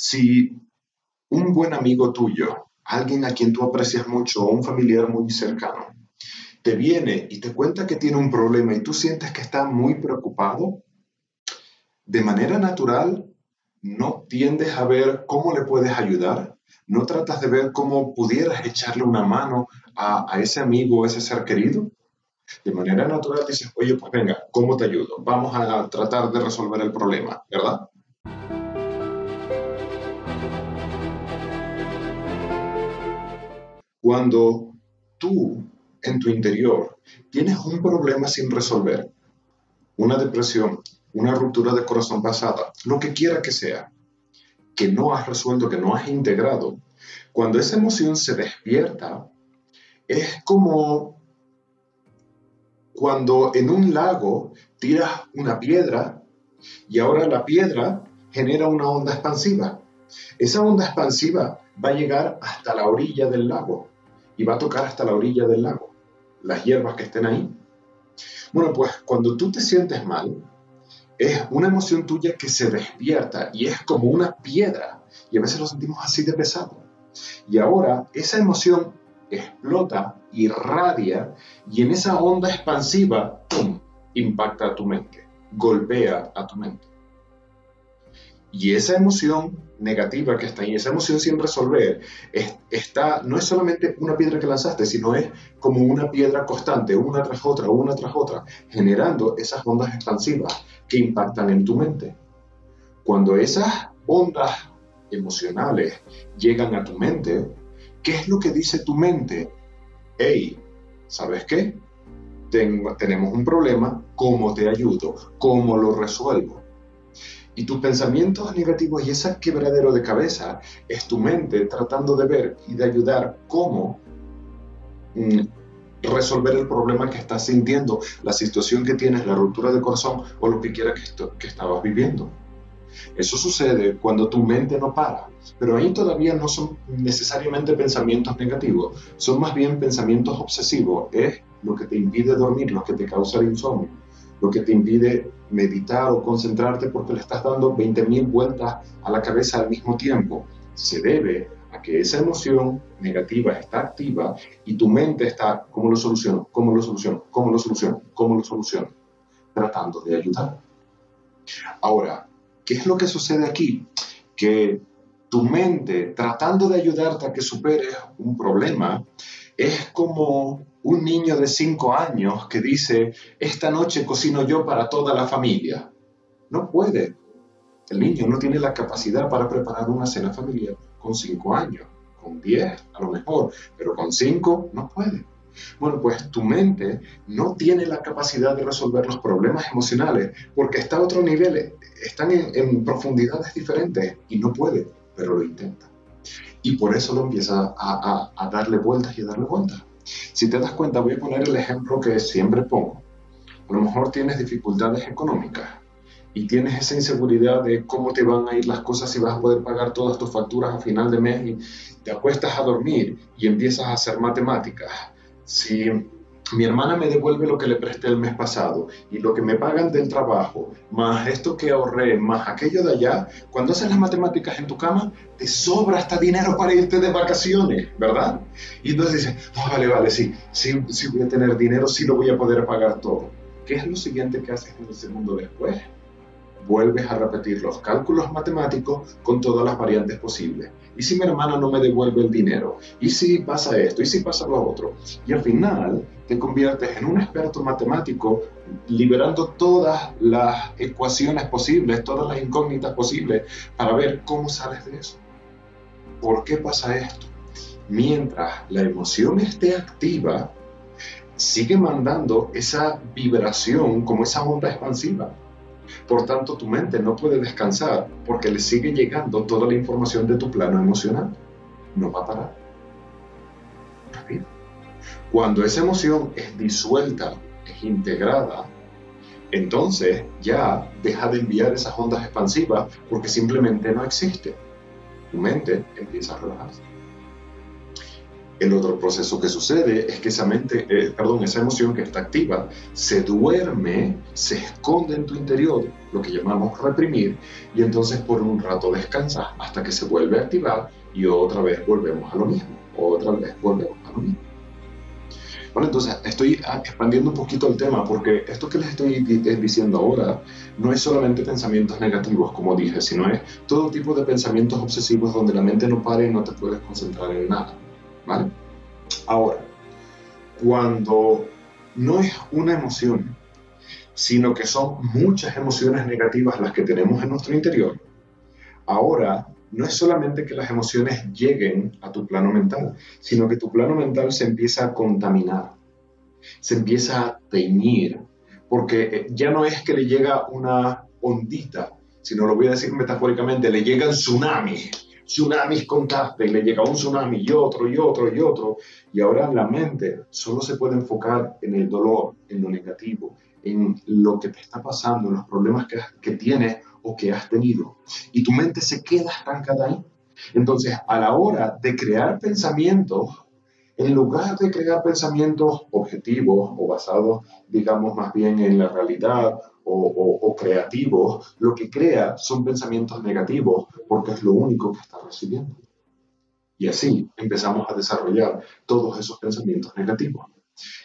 Si un buen amigo tuyo, alguien a quien tú aprecias mucho o un familiar muy cercano, te viene y te cuenta que tiene un problema y tú sientes que está muy preocupado, de manera natural no tiendes a ver cómo le puedes ayudar, no tratas de ver cómo pudieras echarle una mano a, ese amigo o ese ser querido. De manera natural dices, oye, pues venga, ¿cómo te ayudo? Vamos a tratar de resolver el problema, ¿verdad? Cuando tú en tu interior tienes un problema sin resolver, una depresión, una ruptura de corazón pasada, lo que quiera que sea, que no has resuelto, que no has integrado, cuando esa emoción se despierta, es como cuando en un lago tiras una piedra y ahora la piedra genera una onda expansiva. Esa onda expansiva va a llegar hasta la orilla del lago y va a tocar hasta la orilla del lago, las hierbas que estén ahí. Bueno, pues cuando tú te sientes mal, es una emoción tuya que se despierta y es como una piedra y a veces lo sentimos así de pesado. Y ahora esa emoción explota, irradia y en esa onda expansiva, impacta a tu mente, golpea a tu mente. Y esa emoción negativa que está ahí, esa emoción sin resolver, está, no es solamente una piedra que lanzaste, sino es como una piedra constante, una tras otra, una tras otra, generando esas ondas expansivas que impactan en tu mente. Cuando esas ondas emocionales llegan a tu mente, ¿qué es lo que dice tu mente? Hey, ¿sabes qué? tenemos un problema, ¿cómo te ayudo? ¿Cómo lo resuelvo? Y tus pensamientos negativos y ese quebradero de cabeza es tu mente tratando de ver y de ayudar cómo mm, resolver el problema que estás sintiendo, la situación que tienes, la ruptura de corazón o lo que quiera que, que estabas viviendo. Eso sucede cuando tu mente no para, pero ahí todavía no son necesariamente pensamientos negativos, son más bien pensamientos obsesivos, es lo que te impide dormir, lo que te causa el insomnio lo que te impide meditar o concentrarte porque le estás dando 20.000 vueltas a la cabeza al mismo tiempo. Se debe a que esa emoción negativa está activa y tu mente está, ¿cómo lo soluciono? ¿Cómo lo soluciono? ¿Cómo lo soluciono? ¿Cómo lo soluciono? Tratando de ayudar. Ahora, ¿qué es lo que sucede aquí? Que tu mente, tratando de ayudarte a que superes un problema, es como un niño de 5 años que dice, esta noche cocino yo para toda la familia. No puede. El niño no tiene la capacidad para preparar una cena familiar con 5 años, con 10 a lo mejor, pero con 5 no puede. Bueno, pues tu mente no tiene la capacidad de resolver los problemas emocionales porque está a otro nivel, están en, profundidades diferentes y no puede, pero lo intenta. Y por eso lo empieza a, a darle vueltas y a darle vueltas. Si te das cuenta, voy a poner el ejemplo que siempre pongo. A lo mejor tienes dificultades económicas y tienes esa inseguridad de cómo te van a ir las cosas si vas a poder pagar todas tus facturas a final de mes y te acuestas a dormir y empiezas a hacer matemáticas. Si mi hermana me devuelve lo que le presté el mes pasado y lo que me pagan del trabajo, más esto que ahorré, más aquello de allá, cuando haces las matemáticas en tu cama, te sobra hasta dinero para irte de vacaciones, ¿verdad? Y entonces dices, oh, vale, vale, sí, sí, sí voy a tener dinero, sí lo voy a poder pagar todo. ¿Qué es lo siguiente que haces en el segundo después? Vuelves a repetir los cálculos matemáticos con todas las variantes posibles. ¿Y si mi hermana no me devuelve el dinero? ¿Y si pasa esto? ¿Y si pasa lo otro? Y al final te conviertes en un experto matemático liberando todas las ecuaciones posibles, todas las incógnitas posibles para ver cómo sales de eso. ¿Por qué pasa esto? Mientras la emoción esté activa, sigue mandando esa vibración como esa onda expansiva por tanto, tu mente no puede descansar porque le sigue llegando toda la información de tu plano emocional. No va a parar. Cuando esa emoción es disuelta, es integrada, entonces ya deja de enviar esas ondas expansivas porque simplemente no existe. Tu mente empieza a relajarse. El otro proceso que sucede es que esa mente, eh, perdón, esa emoción que está activa se duerme, se esconde en tu interior, lo que llamamos reprimir, y entonces por un rato descansas hasta que se vuelve a activar y otra vez volvemos a lo mismo, otra vez volvemos a lo mismo. Bueno, entonces estoy expandiendo un poquito el tema porque esto que les estoy diciendo ahora no es solamente pensamientos negativos, como dije, sino es todo tipo de pensamientos obsesivos donde la mente no para y no te puedes concentrar en nada. Ahora, cuando no es una emoción, sino que son muchas emociones negativas las que tenemos en nuestro interior, ahora no es solamente que las emociones lleguen a tu plano mental, sino que tu plano mental se empieza a contaminar, se empieza a teñir, porque eh, ya no es que le llega una ondita, sino lo voy a decir metafóricamente, le llegan tsunamis, tsunamis contaste y le llega un tsunami y otro y otro y otro, y ahora la mente solo se puede enfocar en el dolor, en lo negativo, en lo que te está pasando, en los problemas que, que tienes o que has tenido. Y tu mente se queda estancada ahí. Entonces, a la hora de crear pensamientos, en lugar de crear pensamientos objetivos o basados, digamos, más bien en la realidad o, creativos, lo que crea son pensamientos negativos porque es lo único que está recibiendo. Y así empezamos a desarrollar todos esos pensamientos negativos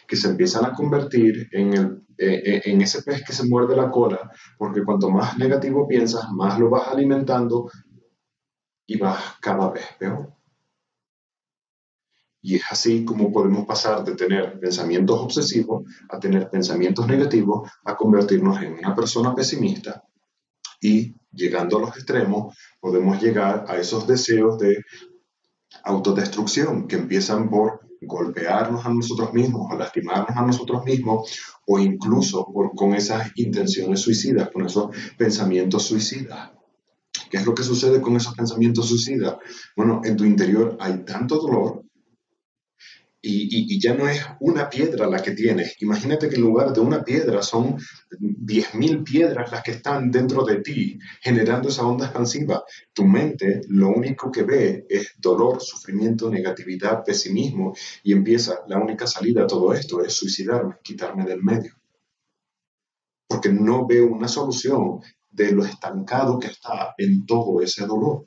que se empiezan a convertir en, el, eh, eh, en ese pez que se muerde la cola, porque cuanto más negativo piensas, más lo vas alimentando y vas cada vez peor. Y es así como podemos pasar de tener pensamientos obsesivos a tener pensamientos negativos, a convertirnos en una persona pesimista y llegando a los extremos podemos llegar a esos deseos de autodestrucción que empiezan por golpearnos a nosotros mismos o lastimarnos a nosotros mismos o incluso por, con esas intenciones suicidas, con esos pensamientos suicidas. ¿Qué es lo que sucede con esos pensamientos suicidas? Bueno, en tu interior hay tanto dolor y, ya no es una piedra la que tienes. Imagínate que en lugar de una piedra son 10.000 piedras las que están dentro de ti, generando esa onda expansiva. Tu mente lo único que ve es dolor, sufrimiento, negatividad, pesimismo y empieza, la única salida a todo esto es suicidarme, quitarme del medio. Porque no veo una solución de lo estancado que está en todo ese dolor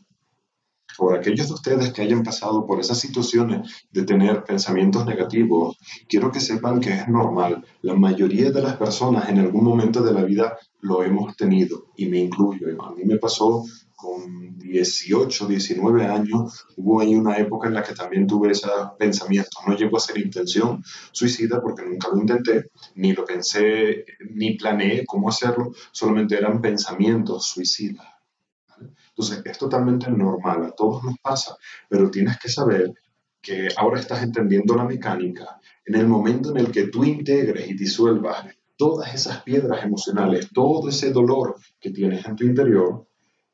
por aquellos de ustedes que hayan pasado por esas situaciones de tener pensamientos negativos, quiero que sepan que es normal. La mayoría de las personas en algún momento de la vida lo hemos tenido y me incluyo. A mí me pasó con 18, 19 años, hubo ahí una época en la que también tuve esos pensamientos. No llegó a ser intención suicida porque nunca lo intenté, ni lo pensé, ni planeé cómo hacerlo, solamente eran pensamientos suicidas. Entonces, es totalmente normal, a todos nos pasa, pero tienes que saber que ahora estás entendiendo la mecánica. En el momento en el que tú integres y disuelvas todas esas piedras emocionales, todo ese dolor que tienes en tu interior,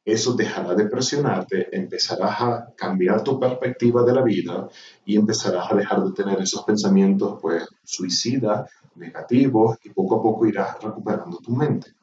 eso dejará de presionarte, empezarás a cambiar tu perspectiva de la vida y empezarás a dejar de tener esos pensamientos pues suicidas, negativos y poco a poco irás recuperando tu mente.